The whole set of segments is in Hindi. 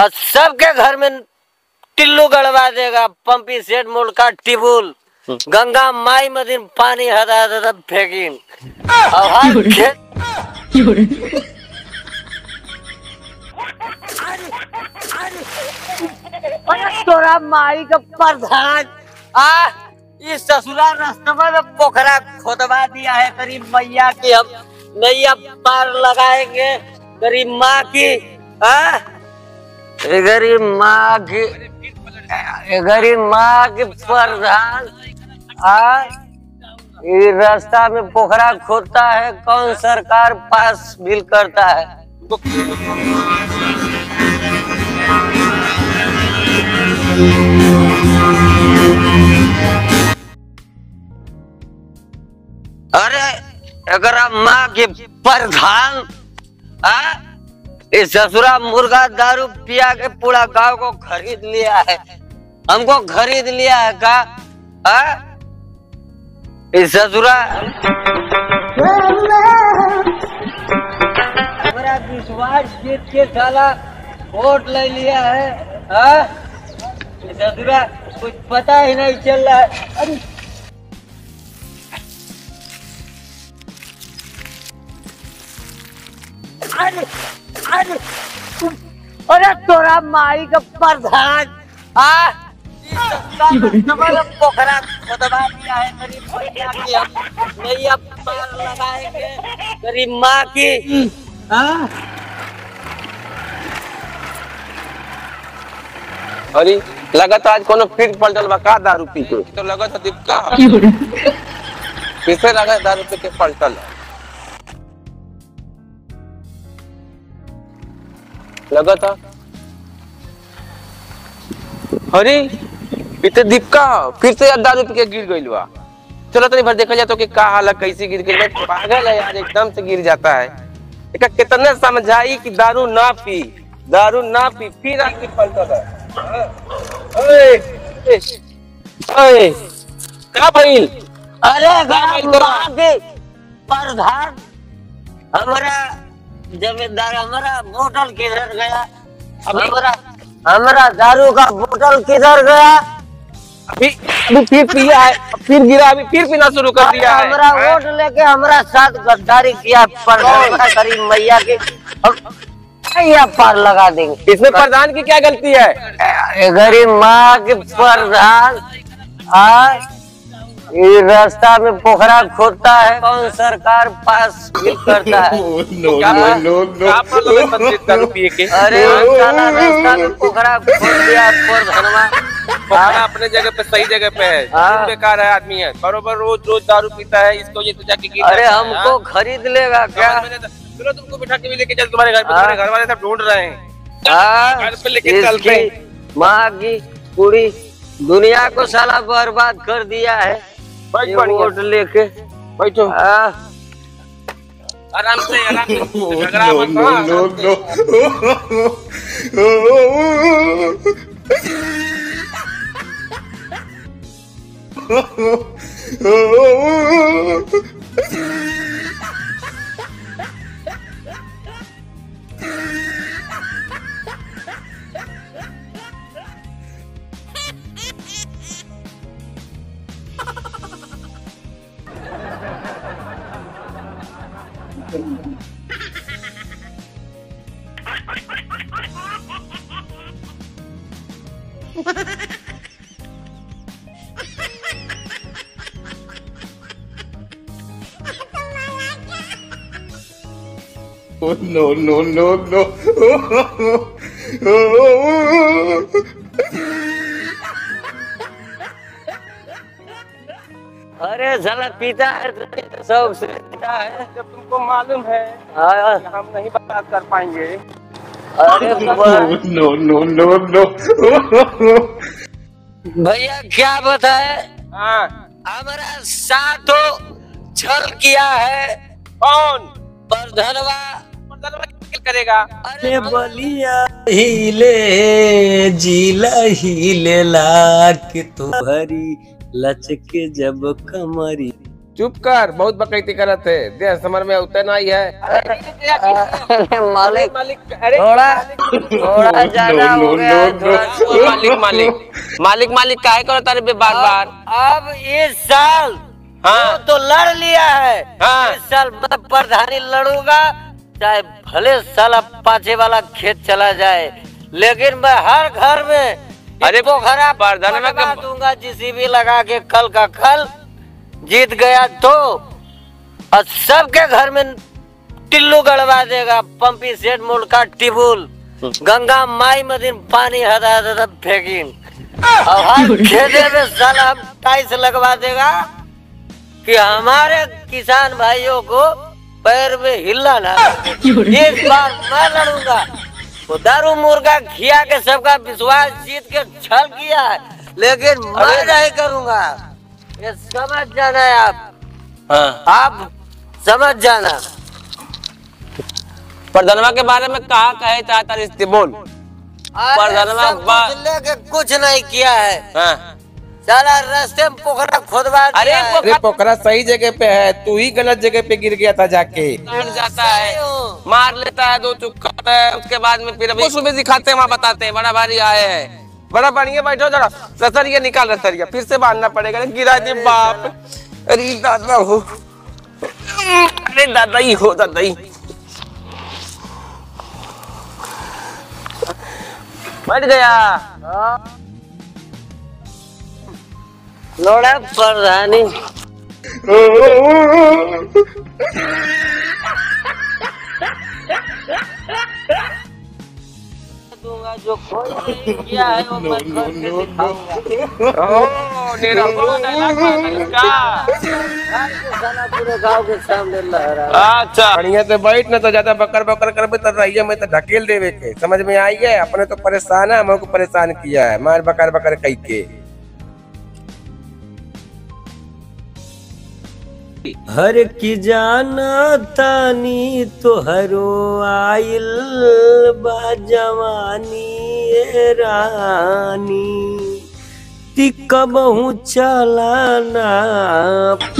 और सबके घर में टिल्लू गड़वा देगा पंपी सेट मुल्का टिबुल गंगा माई मदीन पानी हदा हदा फेंकिन। और हर तोरा माई का प्रधान। आ इस ससुराल रास्ते में पोखरा खोदवा दिया है करीब मैया की हम। नैया पार लगाएँगे गरीब माँ की। आ गरीब माँ की गरीब माँ की प्रधान ये रास्ता में पोखरा खोदता है कौन सरकार पास बिल करता है? अरे एकरा माँ के प्रधान आ इस ससुरा मुर्गा दारू पिया के पूरा गाँव को खरीद लिया है। हमको खरीद लिया है का? आ? इस ससुरा? विश्वास जीत के साला वोट ले लिया है, आ? ससुरा, कुछ पता ही नहीं चल रहा है। अरे। अरे अरे तोरा माई का प्रधान आ पोखरा खोदवा दिया है गरीब मैया की हम नैया पार लगाएँगे गरीब माँ की। हाँ? अरे लगत आज कोनो फिर पलटल बा का दारू पी के तो लगत है दिक्का किसे लगा दारू पी के पलटल? लगत है अरे इते दीपका फिर से यार दारू पी के गिर गइल बा चलो तनी भर देखा जाए तो कि का हाल कैसे गिर बा पागल है यार एकदम से गिर जाता है। एका कितने समझाई कि दारू ना पी दारू ना पी फिर आके है ओए का भइल? अरे प्रधान हमारा जमींदार हमारा बोतल किधर गया? हमारा हमारा दारू का बोतल किधर गया? अभी अभी फिर पिया है। फिर गिरा अभी फिर पीना शुरू कर दिया है। हमारा वोट लेके हमारा साथ गद्दारी किया करीब मैया के। मैया पार लगा देंगे। इसमें प्रधान की क्या गलती है? गरीब माँ के प्रधान आ ये रास्ता में पोखरा खोदता है कौन सरकार पास करता है? है दारू पिए के? अरे रास्ता में पोखरा खोद दिया पोखरा अपने जगह पे सही जगह पे है। हाँ। बेकार है आदमी है। बरोबर रोज रोज दारू पीता है इसको ये तो जाके अरे हमको हाँ? खरीद लेगा क्या? आता। चलो तुमको बिठा के भी लेके चल तुम्हारे घर पे हाँ। तुम्हारे घर वाले सब ढूंढ रहे हैं। हाँ, घर पे लेके चलते हैं। माँ की पूरी दुनिया को साला बर्बाद कर दिया है। बैठ वोट लेके। बैठो। आराम से आराम से। झगड़ा मत से। Oh no no no no! अरे साला पीता है तो शौक से पीता है। जब तुमको मालूम है हाँ, हम नहीं बात कर पाएँगे। अरे नो no no no! भैया क्या बताए हाँ? हमारा साथो छल किया है। कौन? प्रधानवा। क्या करेगा। अरे बलिया हिले जिला हिले ला तुम्हारी लचके जब कमरी। चुप कर बहुत बकैती करत है। दे समर में उतर नहीं है। अरे मालिक। मालिक अरे थोड़ा थोड़ा ज़्यादा हो गया है, मालिक मालिक। मालिक मालिक काहे करो तारे पे बार बार? अब इस साल हाँ। तो लड़ लिया है। हाँ। इस साल मैं प्रधानी लड़ूँगा। चाहे भले साला पाछे वाला खेत चला जाए लेकिन मैं हर घर में अरे पोखरा बनवा दूँगा जीसीबी लगा के कल का कल जीत गया तो। और सबके घर में टिल्लू गड़वा देगा पंपी सेट मोड़ का टिबुल गंगा माई में दिन पानी हदा हदा फेंकिन। और हर खेते में साला हम टाइल्स लगवा देगा कि हमारे किसान भाइयों को पैर में हिलना ना इस बार मैं लड़ूँगा। वो दारू मुर्गा खिया के सबका विश्वास जीत के छल किया है। लेकिन मैं नहीं करूँगा। ये समझ जाना है आप। हाँ। आप समझ जाना। प्रधानवा के बारे में कहा कहे चाहता रिश्ते बोल प्रधानवा कुछ कुछ नहीं किया है। हाँ। साला रास्ते में पोखरा खोदवा अरे है। अरे पोखरा सही जगह पे है तू ही गलत जगह पे गिर गया था जाके। गिर जाता है? मार लेता है दो चुक्का है उसके बाद में फिर सुबह दिखाते हैं वहाँ बताते हैं बड़ा भारी आए हैं। बड़ा बढ़िया बैठो जरा। रसरिया निकाल रसरिया फिर से बांधना पड़ेगा। गिरा दे बाप। अरे दादा हो। अरे दादा ही हो दादा ही। बैठ गया। लोड़ा प्रधानी। दूँगा जो कोई किया है वो मैं करके दिखाऊँगा। ओ निरंकुश डायलॉग इसका आज के साला पूरे गाँव के सामने लहरा। अच्छा। बढ़िया से बैठ ना तो ज़्यादा बकर बकर करबे तो रहिए मैं तो ढकेल देवे के। समझ में आई है? अपने तो परेशान है हमको परेशान किया है। मार बकर बकर कह के। हर की जाना तानी तोहरो आइल बा जवानी ए रानी। तिकबहू चलाना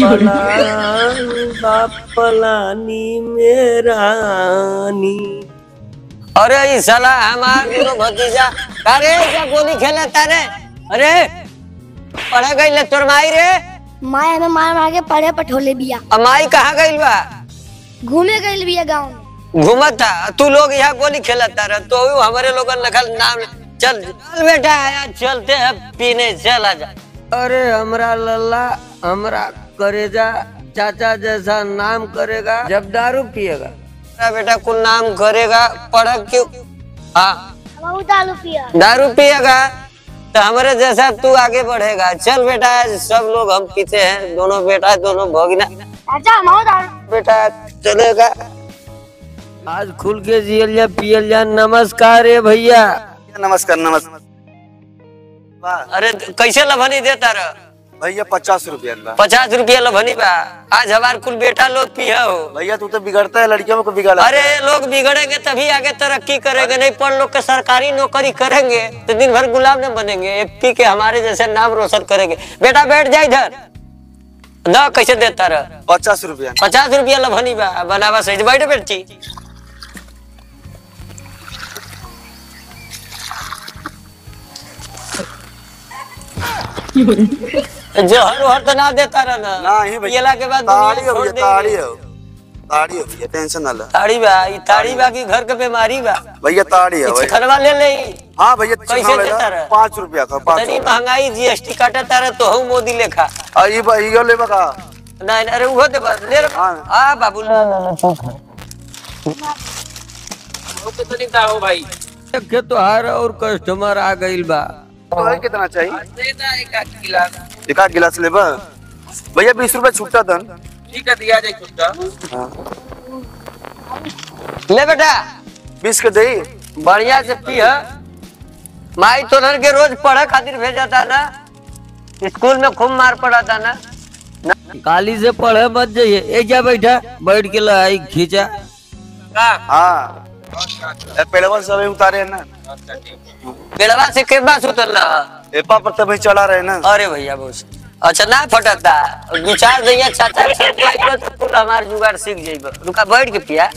पलान पलानी में रानी। अरे ये साला हमार दोनों भतीजा अरे क्या गोली खेले तारे? अरे, पढ़े गई ले माई रे। माए हमें मार मार के पड़े पठोले बिया। अमाई कहाँ गई बा? घूमे गई बिया गाँव में। घूमत था। तू लोग यहाँ गोली खेलता रह तो हमारे लोग नाम चल चल बेटा आया चलते हैं पीने चल आजा अरे हमरा लल्ला हमरा करेजा चाचा जैसा नाम करेगा जब दारू पिएगा। बेटा कुल नाम करेगा पढ़ क्यों? हाँ। हम दारू पिया। दारू पिएगा? तो हमारे जैसा तू आगे बढ़ेगा। चल बेटा आज सब लोग हम पीछे हैं। दोनों बेटा दोनों भोगना। चाचा बेटा चलेगा। आज खुल के जियल जा पियल जा। नमस्कार रे भैया। नमस्कार नमस्कार। अरे कैसे लभनी देता रह भैया पचास रुपया पचास रुपया लभनी बा। आज हमार कुल बेटा लोग पिया हो। भैया तू तो बिगड़ता है लड़कियों को बिगाड़ा। अरे लोग बिगड़ेंगे तभी आगे तरक्की करेंगे नहीं पढ़ लोग के सरकारी नौकरी करेंगे तो दिन भर गुलाम न बनेंगे ये पी के हमारे जैसे नाम रोशन करेंगे। बेटा बैठ जाए इधर। न कैसे देता रह। पचास रुपया। पचास रुपया लभनी बा। बनावा सही। बैठ बेटी। जहर वहर तो ना देता रह ना। ना ही भैया पियला के बाद ताड़ी हो भैया ताड़ी हो ताड़ी हो भैया टेंशन ना ले। ताड़ी बा ई ताड़ी बा की घर के बीमारी बा। भैया ताड़ी है ले ले। हाँ भैया कैसे ले देता ला। रहा? पाँच रुपया का पाँच तनी रुपया। महँगाई जीएसटी काटता रहे तो हूँ मोदी लेखा आ, ई बा- का? नहीं अरे वो दे बस ले हाँ। आ बाबू ले भाई। के तो हार और कस्टमर आ गइल बा। तो है कितना चाहिए? एक आध गिलास लेबा भैया बीस रुपया छुट्टा दन ठीक है दिया जाए कुछ ले बेटा। बीस के दे बढ़िया से पी माई तोहर के रोज पढ़े खातिर भेजा था ना। स्कूल में खूब मार पड़ा था ना। काली से पढ़े मत जाइए। एक जा बैठा बैठ के लाई खींचा। हाँ। ए, पहले बार सब उतारे ना। बेलवा से के बास उतर रहा? एपा पर तभी चढ़ा रहे ना। अरे भैया बोस अच्छा ना फटकता। दू चार दैया चाचा तो हमार जुगाड़ सीख जइबो रुका बैठ के पिया।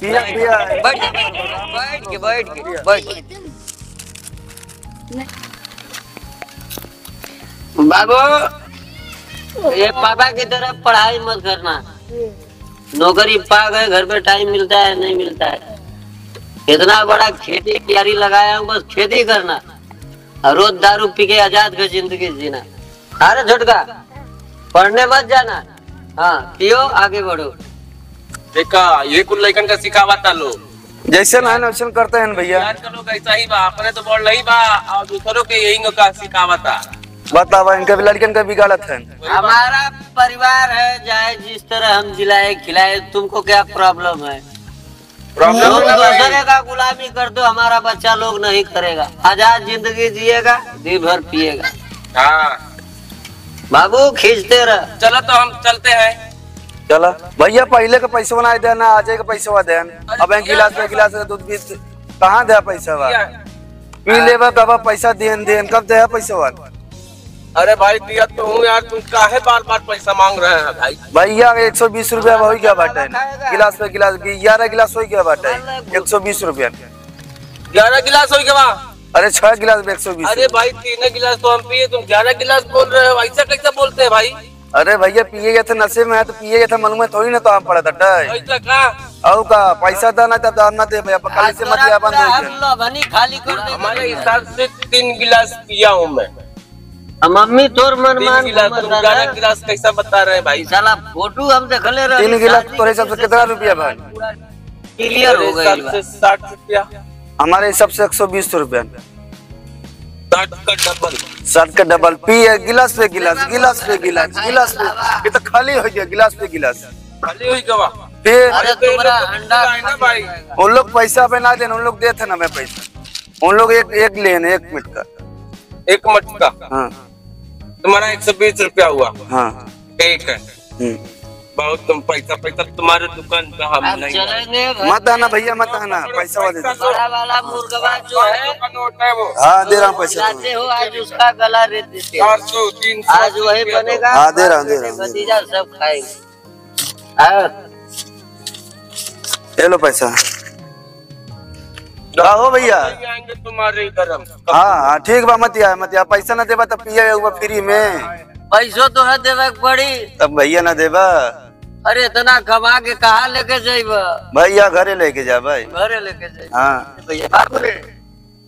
पिया पिया। बैठ बैठ के बैठ के बैठ बाबू ये पापा की तरफ़ पढ़ाई मत करना। नौकरी पा गए घर पे टाइम मिलता है नहीं मिलता है। इतना बड़ा खेती क्यारी लगाया हूँ बस खेती करना। और रोज दारू पी के आज़ाद का ज़िंदगी जीना। अरे झुटका। पढ़ने मत जाना। हाँ पियो आगे बढ़ो। देखा ये कुल लइकन का सिखावता लोग जैसे ना वैसे करते हैं भैया। आज लोग ऐसा ही बा। अपने तो बोल रही बा और दूसरों के यही का सिखावता बतावा इनका भी लड़कन का बिगाड़त है। हमारा परिवार है चाहे जिस तरह हम जिलाए खिलाए तुमको क्या प्रॉब्लम है? दूसरे गुलामी कर दो हमारा बच्चा लोग नहीं करेगा। आज़ाद ज़िंदगी जिएगा दिन भर पिएगा। हाँ। बाबू खींचते रह। चलो तो हम चलते हैं। चलो। भैया पहले का पैसा बना देना आज का पैसा देन अब एक गिलास में गिलास का दूध कहाँ दे पैसा वा पी लेबा बाबा पैसा देन देन। कब दे पैसा वा अरे भाई दिया तो हूँ यार। तुम काहे बार बार पैसा मांग रहे हैं भाई? भैया एक सौ बीस रूपया हो गया बाटे गिलास पे गिलास ग्यारह गिलास हो गया बाटे एक सौ बीस रूपया। ग्यारह गिलास हो गया अरे छह गिलास में एक सौ बीस। अरे भाई तीन गिलास तो हम पिए तुम ग्यारह गिलास बोल रहे हो। ऐसा कैसे बोलते हैं भाई? अरे भैया पिए गए थे नशे में है तो पिए गए थे मन में थोड़ी ना तो आप पड़ा था ऐसा कहा औ का पैसा देना तब दान ना दे भैया कल से मत लिया बंद हो गया। लो भनी खाली कर दे हमारे हिसाब से तीन गिलास पिया हूँ मैं। मम्मी तोर मन मान गिलास गिलास कैसा बता रहे भाई? साला फ़ोटो हम देखले रहे तीन गिलास तोरे हिसाब से कितना रुपया भाई? क्लियर हो गई से साठ रुपया। हमारे हिसाब से एक सौ बीस रुपया। साठ का डबल। का डबल। पिए गिलास पे गिलास गिलास पे गिलास गिलास पे। ये तो खाली हो गया गिलास पे गिलास। खाली हुई गवा फिर अरे तुम्हारा अंडा ना भाई? उन लोग पैसा पे ना देना उन लोग देते ना मैं पैसा। उन लोग एक एक लेने एक मिनट का। एक मटका हाँ। तुम्हारा एक सौ बीस रुपया हुआ। हाँ। ठीक है। हम्म। बहुत तुम पैसा पैसा तुम्हारे दुकान पे हम नहीं मत आना भैया मत आना। पैसा वाला दे बड़ा वाला मुर्गवा जो है है वो। हाँ दे रहा हूँ पैसा लाते हो आज उसका गला रेत देते चार सौ तीन आज वही बनेगा। हाँ, दे रहा हूँ, दे रहा हूँ, भतीजा सब खाएँगे। हाँ, ले लो पैसा। हाँ भैया तुम्हारे इधर हाँ हाँ ठीक बा मत या मत पैसा ना देबा तब पिया हुआ फ्री में पैसो तो है देवे पड़ी तब भैया ना देबा अरे इतना कमा के कहा लेके जाइब भैया घरे लेके जा भाई घरे लेके हाँ भैया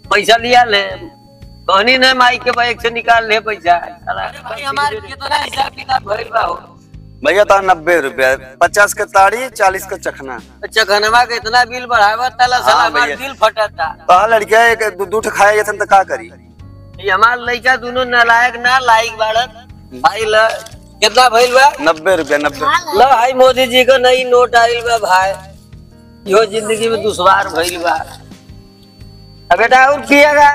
पैसा लिया ले कहनी ने माई के बैग से निकाल ले पैसा हमारे कितना हिसाब किताब बा हो भैया तो नब्बे रुपया पचास का ताड़ी चालीस का चखना। अच्छा खनवा के इतना बिल बढ़ावा हाँ। दिल फटता। तो लड़किया एक दू- दूठ खाए गए तो का करी? हमार लइका दोनों नालायक ना लायक बाड़न भाई ल कितना भइल बा? नब्बे रुपया नब्बे। लो भाई मोदी जी का नई नोट आइल बा भाई। यो ज़िंदगी में दुश्वार भइल बा। अब बेटा और पिएगा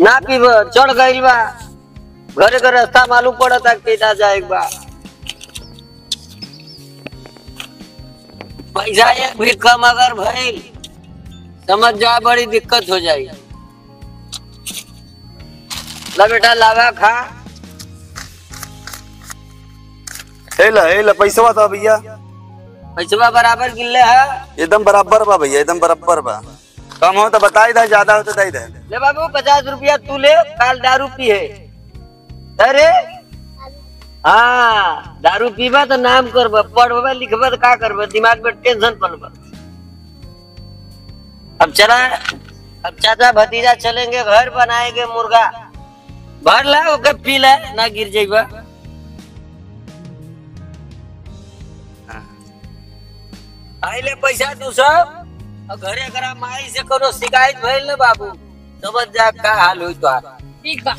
ना पीब चढ़ गइल बा। घरे का रास्ता मालूम पड़ा पड़ता केटा जाए बा। पैसा एक भी कम अगर भइल समझ जा बड़ी दिक्कत हो जाई ला बेटा लावा खा। हे ला हे ला पैसा था भैया। पैसा बराबर गिल्ले है। एकदम बराबर बा भैया एकदम बराबर बा। कम हो तो बताई दे ज़्यादा हो तो दे दे ले बाबू पचास रुपया तू ले काल दारू पिए। अरे हाँ दारू पीबा तो नाम करब, पढ़बा लिखबा तो का करब दिमाग में टेंशन पड़ब। अब चला, अब चाचा भतीजा चलेंगे, घर बनाएँगे मुर्गा। भर ला, ओके पी ले, ना गिर जाइबा। आई ले पैसा तू सब घरे अगर माई से कोनो शिकायत भइल बाबू समझ जा, का हाल हुई तो ठीक बा।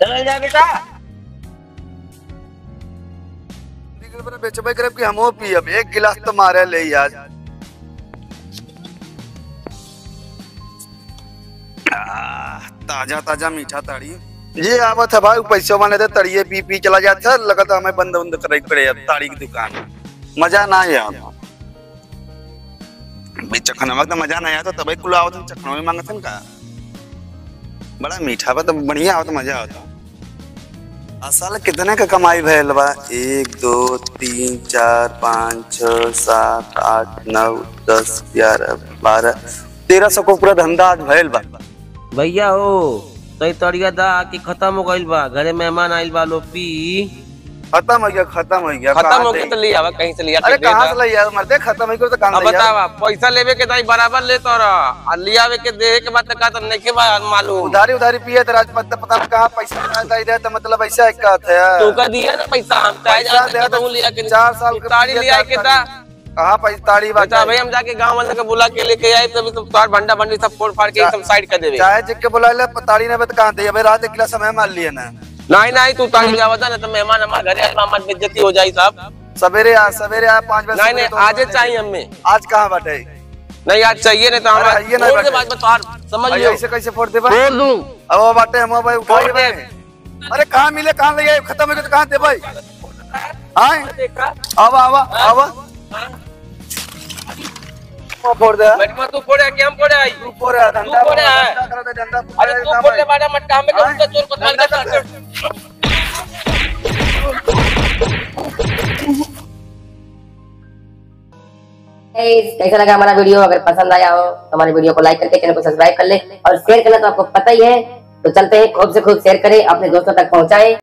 चल जा बेटा बेचबे करे कि हमो पियब एक गिलास तो मारे ले आज ताज़ा ताज़ा मीठा ताड़ी। ये आवत है भाई, पैसे वाले दे तड़िए पी पी चला जाता है, लगता हमें बंद बंद करे पड़े अब ताड़ी की दुकान। मज़ा ना आया। भाई चखनवा तो मज़ा ना आया तो तभी कुल आवत चखनवा में मांगत का बड़ा मीठा बा तो बढ़िया आवत, मज़ा आता। असल कितने का कमाई भैल बा? एक, दो, तीन, चार, पाँच, छ, सात, आठ, नौ, दस, ग्यारह, बारह, तेरह सौ को पूरा धंधा आज भैल बा। भैया हो तई तरिया दा कि खत्म हो गई बा। घरे मेहमान आइल बा लो पी खत्म हो गया खत्म हो गया खत्म हो गया तो लिया आवा कहीं से लिया अरे दे कहाँ दा। से ले यार मर्दे खत्म हो गया तो ले यार? बतावा पैसा लेवे के ताई बराबर ले तो रहा और लियावे के देहे के बाद का तो नहीं के मालूम। उधारी उधारी पिए तो राज पता पता नहीं कहाँ पैसा दे दे तो मतलब ऐसा एक का था तू का दिया ना पैसा हम चाहे जा दे तो लिया के चार साल के ताड़ी लिया के। ता। कहाँ पैसा ताड़ी बात बता भाई हम जाके गाँव वाले को बुला के लेके आए तभी सब तार भंडा भंडी सब फोड़ फाड़ के सब साइड कर देवे। चाहे जिक के बुला ले ताड़ी ने बत कहाँ दे अबे रात एक गिलास समय मान लिए ना। नहीं नहीं तू ताड़ी ले आवता ना तो मेहमान हमारे घरे आए हमारी बेइज्जती हो जाई साहब। सवेरे आ सवेरे आ पाँच बजे नहीं नहीं तो आजे चाहिए हमें। आज कहाँ बटे नहीं आज चाहिए नहीं तो अरे हमारे आइए ना फोड़ दे बैठे। बाद में समझ लियो ऐसे कैसे फोड़ दे भाई दूँ। अब वो बाटे हम भाई उठा ले दे। अरे कहाँ मिले कहाँ ले गए? खत्म हो गया तो कहाँ दे भाई? हाँ देखा आवा आवा। आवा फोड़ दे। बैठ मत तू फोड़े कि हम फोड़े आई तू फोड़ धंधा फोड़ है। तो अरे तू फोड़े। बाड़ा मटका हमें चोर को धंधा का कर। कैसा लगा हमारा वीडियो अगर पसंद आया हो तो हमारे वीडियो को लाइक करके चैनल को सब्सक्राइब कर ले और शेयर करना तो आपको पता ही है। तो चलते हैं, खूब से खूब शेयर करें, अपने दोस्तों तक पहुंचाएँ।